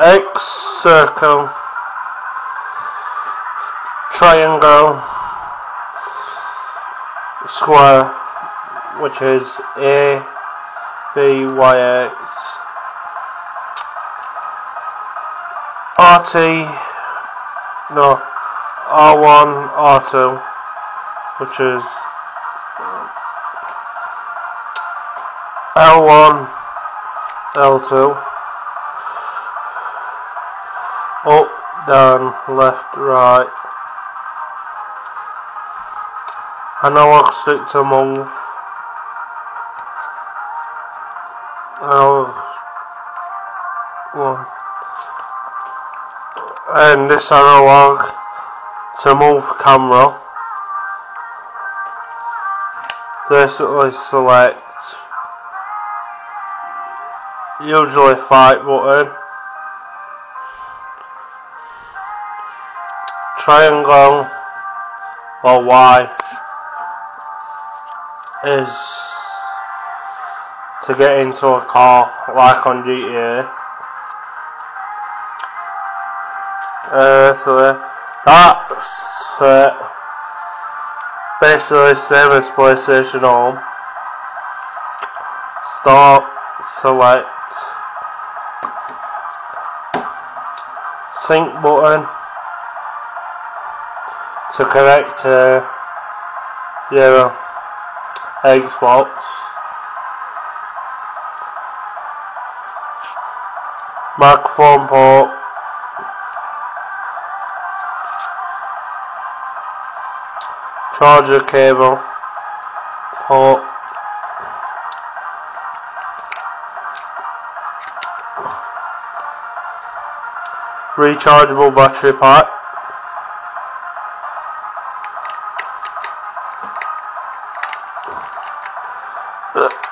X circle. Triangle. Square. Which is A B Y X. RT no. R1 R2 which is L1 L2 up, down, left, right. Analog stick to move. Analog oh. one. And this analog to move camera. Basically select usually fight button triangle or Y is to get into a car like on GTA. Uh, so that's it. Basically same as PlayStation Home. Start, select, sync button to connect to your Xbox. Microphone port. Charger cable port. Rechargeable battery pack. Ugh.